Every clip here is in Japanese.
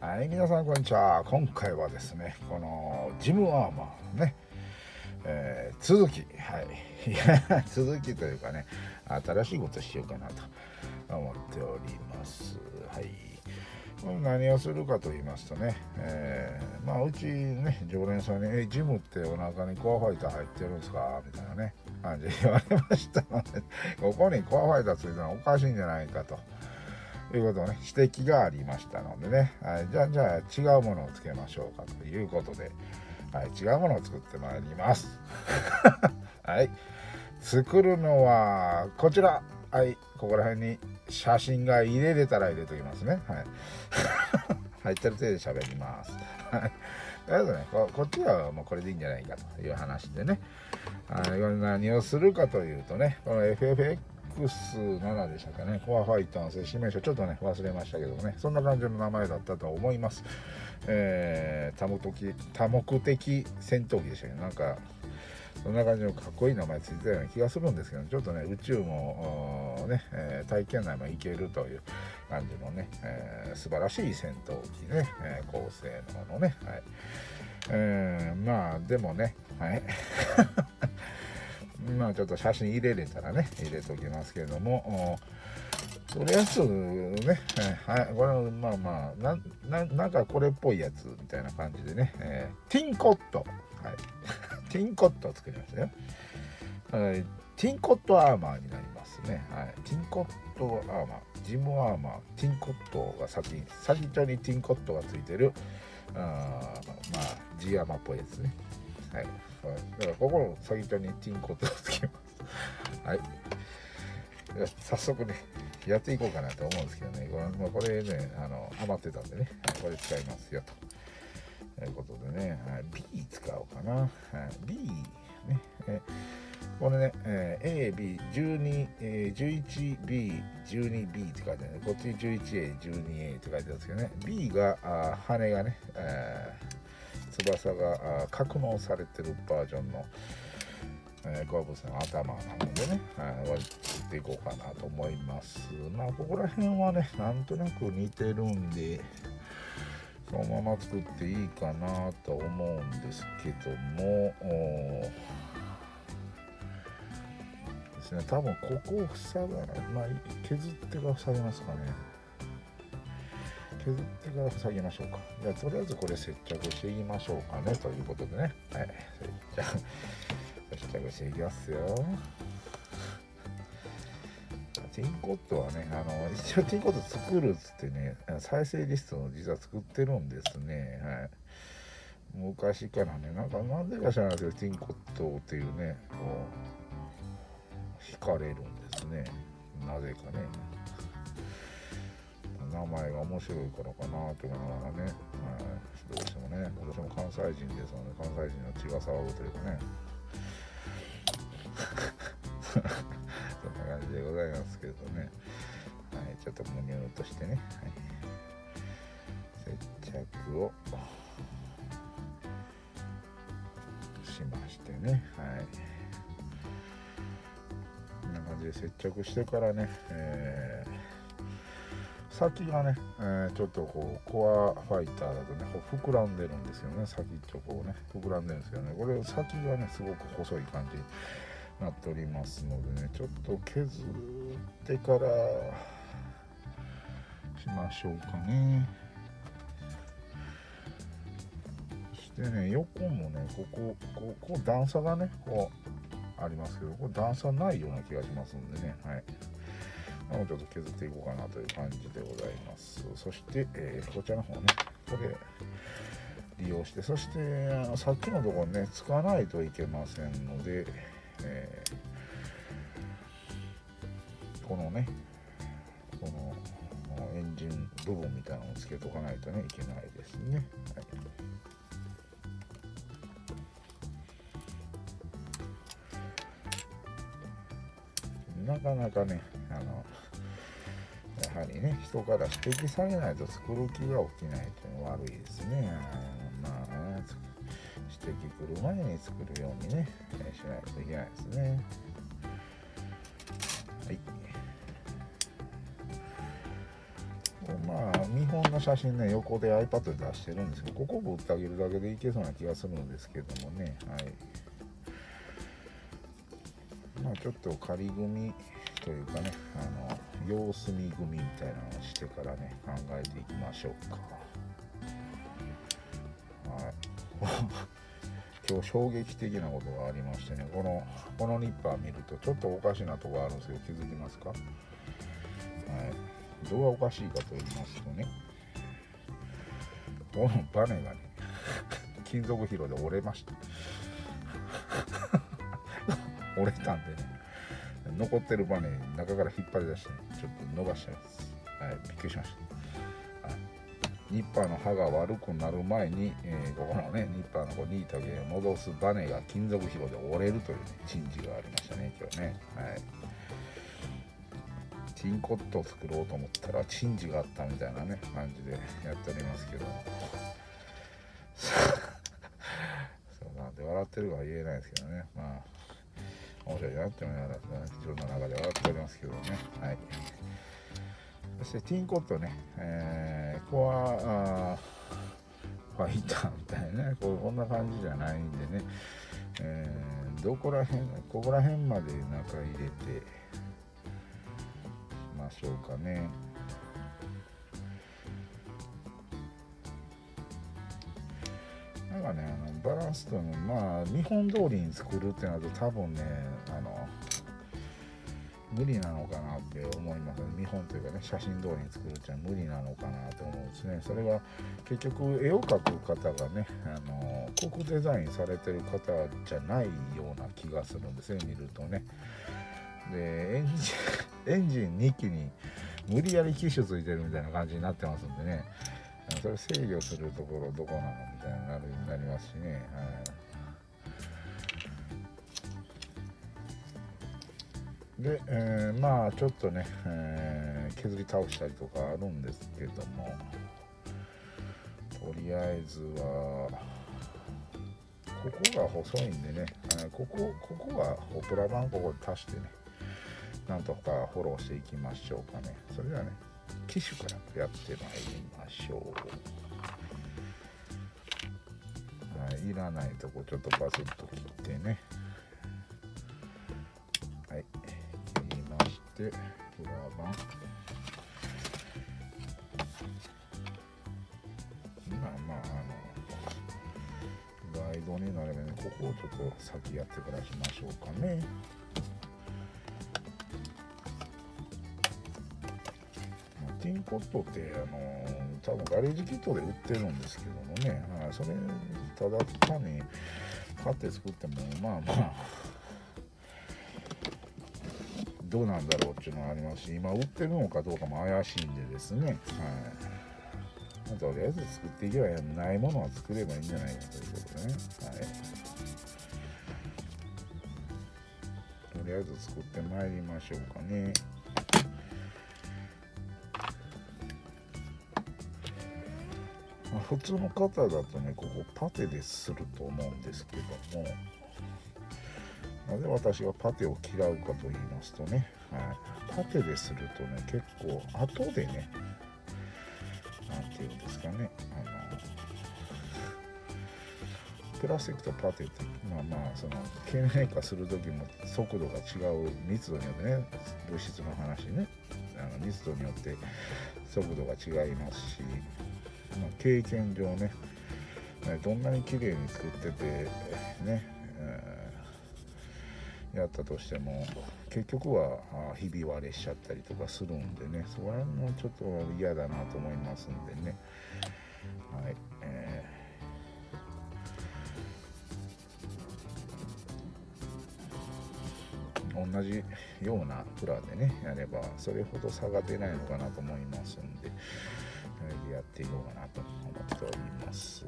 はい、皆さんこんにちは。今回はですね、このジムアーマーね、えー続き、はい、いや 続きというかね、新しいことしようかなと思っております。はい。何をするかと言いますとね、えーまあうちね常連さんに「えジムってお腹にコアファイター入ってるんですか?」みたいなね感じで言われましたのでここにコアファイターついてるのおかしいんじゃないかと。いうことをね指摘がありましたのでね、はい、じゃあじゃあ違うものをつけましょうかということで、はい、違うものを作ってまいります。はい。作るのはこちら。はいここら辺に写真が入れれたら入れときますね。はい。入ってる程度喋ります。はい。とりあえずねここっちはもうこれでいいんじゃないかという話でね。はい何をするかというとねこの FFX 7でしたかね、コアファイターの正式名称、ちょっとね、忘れましたけどね、そんな感じの名前だったと思います。えー多目的多目的戦闘機でしたけど、なんか、そんな感じのかっこいい名前ついてたような気がするんですけど、ちょっとね、宇宙もね、え体験内も行けるという感じのね、えー素晴らしい戦闘機ね、えー高性能のね、はい。えーまあ、でもね、はい。まあちょっと写真入れれたらね入れときますけれども。とりあえずね、はい、これまあまあなななんかこれっぽいやつみたいな感じでね、えーティンコット、はい、ティンコットを作りましたよ、はい、ティンコットアーマーになりますね、はい、ティンコットアーマー。ジムアーマー。ティンコットが先に先っちょにティンコットがついてるあーまあ G アマっぽいやつね。はい。はいだからここの先っちょにティンコットをつけます。はい。早速ね、やっていこうかなと思うんですけどね、これ,、まあ、これね、あの余ってたんでね、これ使いますよと。いうことでね、はい、B 使おうかな。はい、B ね。えこれね、えー A、B、12、えー 11B、12B って書いてあるね。こっちに 11A、12A って書いてあるんですけどね。B が、あ羽がね、えー翼が格納されてるバージョンの、えー、鉱物の頭なのでね、はい、割り作っていこうかなと思います。まあ、ここら辺はね、なんとなく似てるんで、そのまま作っていいかなと思うんですけども、ですね、多分ここを塞がない、まあ、削ってから塞げますかね。削ってから塞ぎましょうか。じゃあ、とりあえずこれ接着していきましょうかね、ということでね。はい。接着、接着していきますよ。ティンコットはね、あの、一応ティンコット作るっつってね、再生リストを実は作ってるんですね。はい。昔からね、なんかなんでか知らないけど、ティンコットっていうね、こう、惹かれるんですね。なぜかね。名前が面白いからかなと思いながらね、はい、どうしてもね、私も関西人ですので、関西人の血が騒ぐというかね、そんな感じでございますけどね、はい、ちょっとむにゅーとしてね、はい、接着をしましてね、はい。こんな感じで接着してからね、えー先がね、えーちょっとこうコアファイターだとねこう膨らんでるんですよね先っちょこうね。膨らんでるんですけどね。これ先がねすごく細い感じになっておりますのでねちょっと削ってからしましょうかね。そしてね横もねこここここ段差がねこうありますけどこれ段差ないような気がしますんでね。はいもうちょっと削っていこうかなという感じでございます。そして、えーこちらの方ね、これ利用して、そしてあのさっきのところね、つかないといけませんので、えーこのね、このエンジン部分みたいなのをつけとかないとね、いけないですね。はいなかなかね、あの、やはりね、人から指摘されないと作る気が起きないというの悪いですね。まあ、指摘来る前に作るようにね、しないといけないですね。はい。まあ見本の写真ね横で iPad で出してるんですけどここぶってあげるだけでいけそうな気がするんですけどもねはいまあちょっと仮組みというかねあの様子見組みたいなのをしてからね考えていきましょうか。はい。今日衝撃的なことがありましてねこのこのニッパー見るとちょっとおかしなとこあるんですけど気づきますか？はい。どうがおかしいかと言いますとねこのバネがね 金属疲労で折れました。折れたんでね。残ってるバネ中から引っ張り出して、ちょっと伸ばしちゃいます。はい。びっくりしました。ニッパーの刃が悪くなる前に、えー、ここのねニッパーのこうニータゲを戻すバネが金属疲労で折れるという、ね、珍事がありましたね今日ねはいチンコットを作ろうと思ったら珍事があったみたいなね感じでやっておりますけど。そう。なんで笑ってるかは言えないですけどね。まあ。面白いなって思いながら、自分の中で笑っておりますけどね。はい。そしてティンコットね、えー、コアファイターみたいなねここんな感じじゃないんでね、えー、どこら辺ここら辺まで中入れてましょうかね。かねあのバランスというのまあ日本通りに作るってなると多分ねあの無理なのかなって思いますね。見本というかね写真通りに作るっていうのは無理なのかなと思うんですね。それが結局絵を描く方がねあの航空デザインされてる方じゃないような気がするんですね見るとね。でエンジンエンジン2機に無理やり機種ついてるみたいな感じになってますんでね。それ制御するところどこなのみたいになるなりますしね、はい。で、えー、まあちょっとね、えー、削り倒したりとかあるんですけどもとりあえずはここが細いんでね、ここここがプラ板ここで足してねなんとかフォローしていきましょうかね。それではね。機種からやってまいりましょう。はい、いらないとこちょっとバスッと切ってね。はい、切りまして、プラ板。まあまあ、あの、ガイドになればね、ここをちょっと先やってからしましょうかね。ンコットって、あの多分ガレージキットで売ってるんですけどもね、はい、それただ単に買って作ってもまあまあどうなんだろうっていうのはありますし今売ってるのかどうかも怪しいんでですね、はい、とりあえず作っていけばないものは作ればいいんじゃないかということでね、はい、とりあえず作ってまいりましょうかね。ま普通の方だとねここパテですると思うんですけども。なぜ私がパテを嫌うかと言いますとね、はい、パテでするとね結構後でね何て言うんですかねあのプラスチックとパテってまあまあその経年化する時も速度が違う密度によってね物質の話ね。あの密度によって速度が違いますし。まあ、経験上ねどんなに綺麗に作っててね、やったとしても結局はひび割れしちゃったりとかするんでねそこら辺もちょっと嫌だなと思いますんでねはい、えー、同じようなプラでねやればそれほど差が出ないのかなと思いますんで。でやっていこうかなと思っております。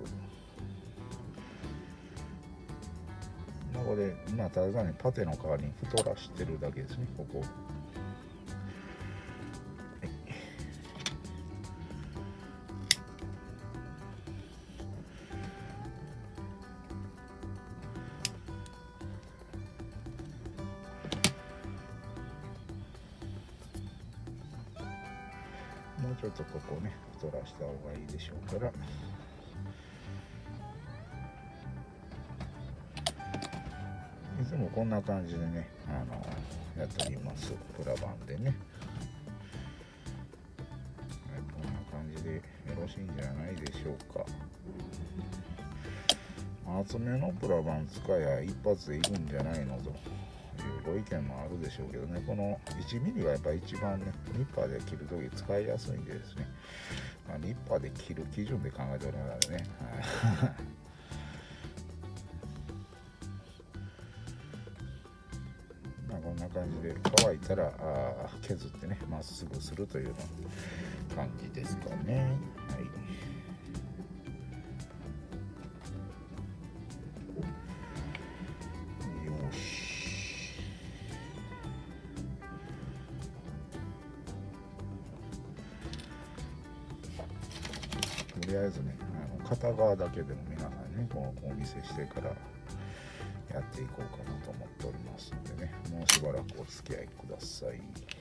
まあ、これ、まあ、ただ単にパテの代わりに太らしてるだけですね、ここ。ちちょっとここね太らした方がいいでしょうから。いつもこんな感じでねあのやっております。プラ板でね、はい、こんな感じでよろしいんじゃないでしょうか。厚めのプラ板使えば一発でいくんじゃないのとご意見もあるでしょうけどねこの 1mm がやっぱ一番ねニッパーで切るとき使いやすいんでですね、まあ、ニッパーで切る基準で考えておりますのでね、はい。まこんな感じで乾いたら削ってねまっすぐするというような感じですかね。ーだけでも皆さんねこうお見せしてからやっていこうかなと思っておりますのでねもうしばらくお付き合いください。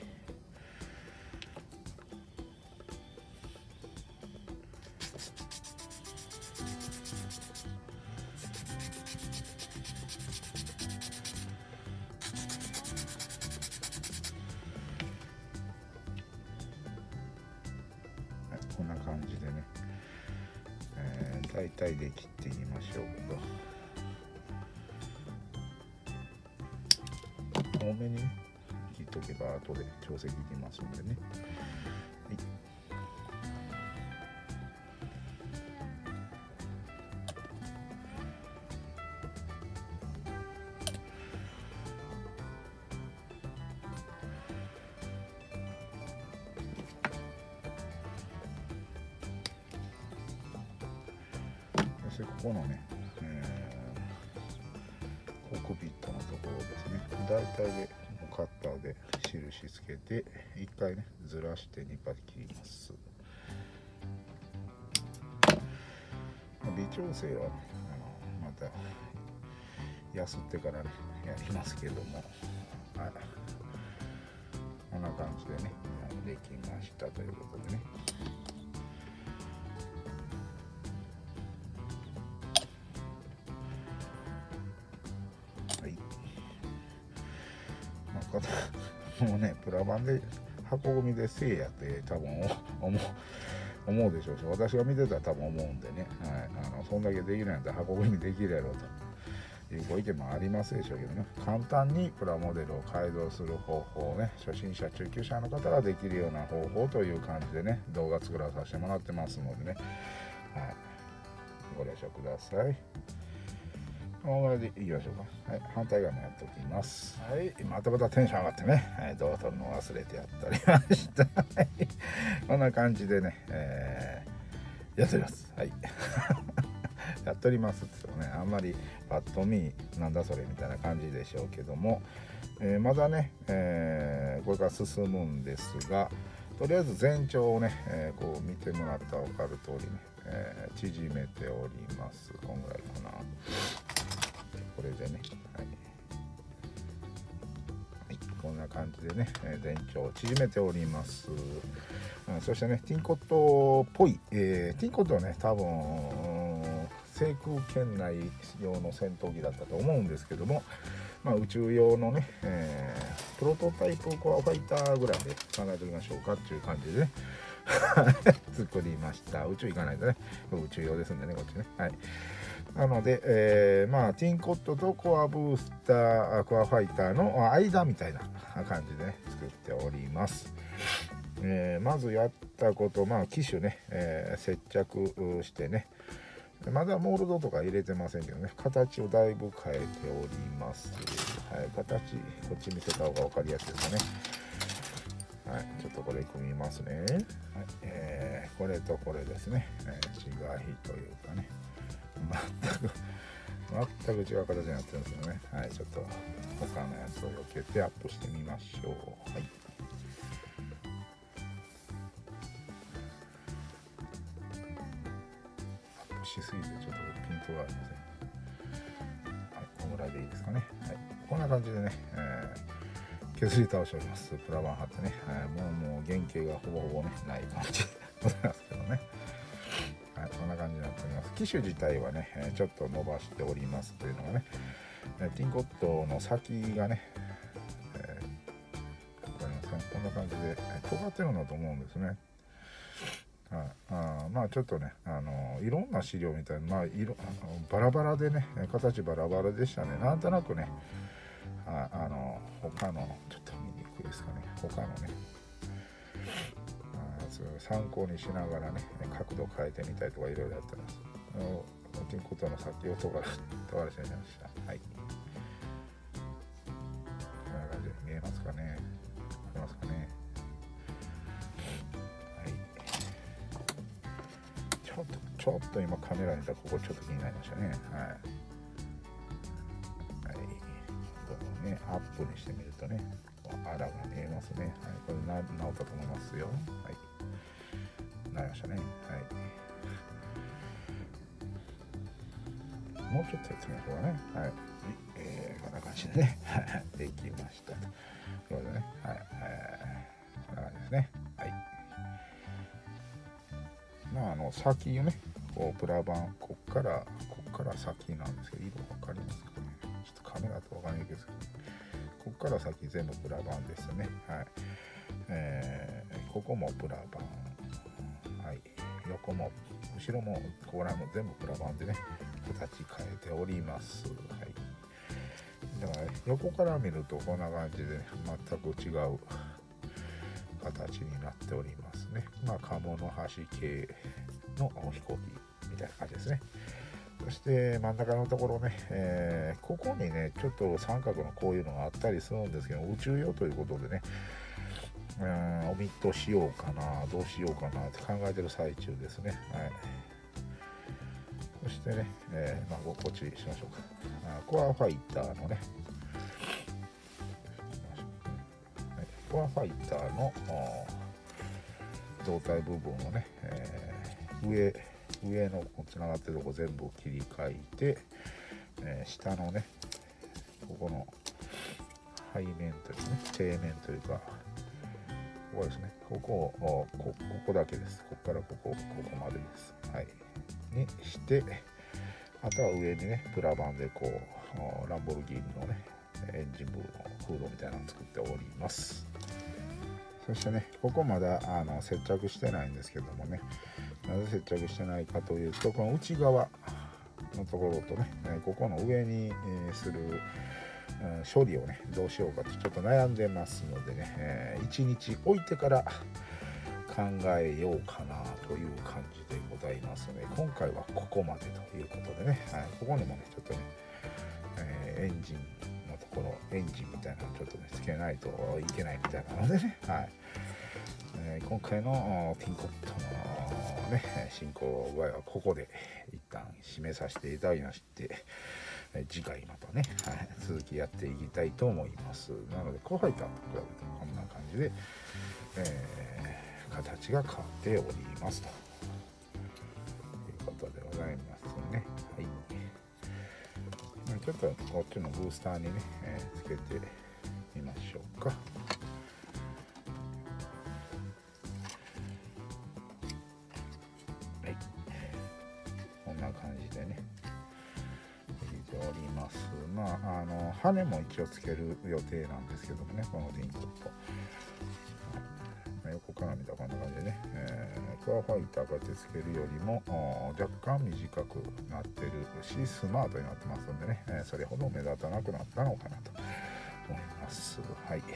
このね、えー、コックピットのところですね。大体でカッターで印つけて一回ねずらして2パで切ります。微調整はねあのまたやすってからねやりますけどもはい。こんな感じでねできましたということでね。もうねプラ板で箱組みでせいやって多分思う 思うでしょうし私が見てたら多分思うんでね、はい、あのそんだけできないんだったら箱組みできるやろというご意見もありますでしょうけどね。簡単にプラモデルを改造する方法をね初心者中級者の方ができるような方法という感じでね動画作らさせてもらってますのでね、はい、ご了承ください。このぐらいでいきましょうか。はい、反対側もやっておきます。はい、またまたテンション上がってね、はい、動画撮るの忘れてやっておりました。こんな感じでね、えー、やっております。はい。やっておりますって言ってね、あんまりパッと見、なんだそれみたいな感じでしょうけども、えー、まだね、えー、これから進むんですが、とりあえず全長をね、えー、こう見てもらったら分かる通りね、えー、縮めております。こんぐらいかな。感じでね、え全長を縮めております、うん、そしてねティンコットっぽい、えー、ティンコットはね多分制空圏内用の戦闘機だったと思うんですけども、まあ、宇宙用のね、えー、プロトタイプコアファイターぐらいで考えておきましょうかっていう感じでね 作りました。宇宙行かないとね宇宙用ですんでねこっちね。はい。なので、えー、まあ、ティンコットとコアブースター、コアファイターの間みたいな感じでね、作っております。えー、まずやったこと、まあ、機種ね、えー、接着してね、まだモールドとか入れてませんけどね、形をだいぶ変えております。はい、形、こっち見せた方が分かりやすいですかね。はい、ちょっとこれ組みますね。はい、えー、これとこれですね、えー、違いというかね。全く全く違う形になってるんですよね。はいちょっと他のやつを避けてアップしてみましょう。はい。アップしすぎてちょっとピントがありません。はいこのぐらいでいいですかね。はいこんな感じでね、えー、削り倒しております。プラバン貼ってね、はい、もうもう原型がほぼほぼねない感じでございます。機種自体はね、ちょっと伸ばしておりますというのがね、ティンコットの先がね、こんな感じで、尖ってるんだと思うんですね。はい、あまあちょっとね、あのいろんな資料みたいな、まあ、色あのバラバラでね、形バラバラでしたね。なんとなくね、ああの他の、ちょっと見にくいですかね、他のね、参考にしながらね角度変えてみたりとかいろいろやってます。ということの先を問わ問われちゃいましたはいこんな感じで見えますかね見えますかねはいちょっとちょっと今カメラにいたここちょっと気になりましたねはいはいこうねアップにしてみるとねあらが見えますね。はい、これ直ったと思いますよ。はい。なりましたね。はい。もうちょっとやってみましょうかね。はい。えー、こんな感じでね、できました。ということでね、はい。えー、こんな感じですね。はい。まあ、あの、先をね、こう、プラ板、こっから、こっから先なんですけど、色分かりますかね。ちょっとカメラだと分かんないですけど、こっから先全部プラ板ですね。はい。えー、ここもプラ板。はい、横も後ろもここらも全部プラ板でね形変えております、はい、だから、横から見るとこんな感じで、全く違う形になっておりますねまあ鴨の橋系の飛行機みたいな感じですねそして真ん中のところね、えー、ここにねちょっと三角のこういうのがあったりするんですけど宇宙用ということでねうん、オミットしようかな、どうしようかなって考えてる最中ですね。はい。そしてね、えー、まあ、こっちしましょうか。あコアファイターのね、はい、コアファイターの胴体部分をね、えー、上、上のつながってるとこ全部切り替えて、えー、下のね、ここの背面というかね、底面というか、ここですね。ここを、こここだけです。ここからここ、ここまでです。はい。にして、あとは上にね、プラ板でこう、ランボルギーニのね、エンジン部のフードみたいなのを作っております。そしてね、ここまだあの接着してないんですけどもね、なぜ接着してないかというと、この内側のところとね、ここの上にする処理をねどうしようかとちょっと悩んでますのでね、1日置いてから考えようかなという感じでございますので今回はここまでということでね、はい、ここにもねちょっとね、えー、エンジンのところエンジンみたいなのちょっとねつけないといけないみたいなのでね、はい。えー、今回のティンコットのね進行具合はここで一旦締めさせていただきまして次回またね、はい、続きやっていきたいと思います。なので後輩と比べてこんな感じで、えー、形が変わっておりますと。いうことでございますね。はい。ちょっとこっちのブースターにね、えー、つけてみましょうか。はい。こんな感じでねおります。まああの羽も一応つける予定なんですけどもねこのディンクと、えー、ファイターこうやってつけるよりも若干短くなってるしスマートになってますんでね、え、それほど目立たなくなったのかなと思います。はい。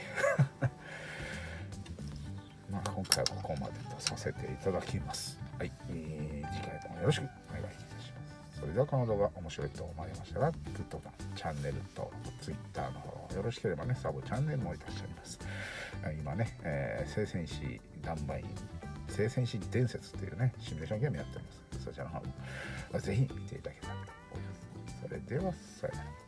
まあ今回はここまでとさせていただきます。はい、えー、次回もよろしくお願いいたします。それではこの動画面白いと思われましたら、グッドボタン、チャンネルと Twitter の方、よろしければね、サブチャンネルもいたしております。今ね、えー、聖戦士ダンバイン、聖戦士伝説というね、シミュレーションゲームやってます。そちらの方もぜひ見ていただけたらと思います。それでは、さよなら。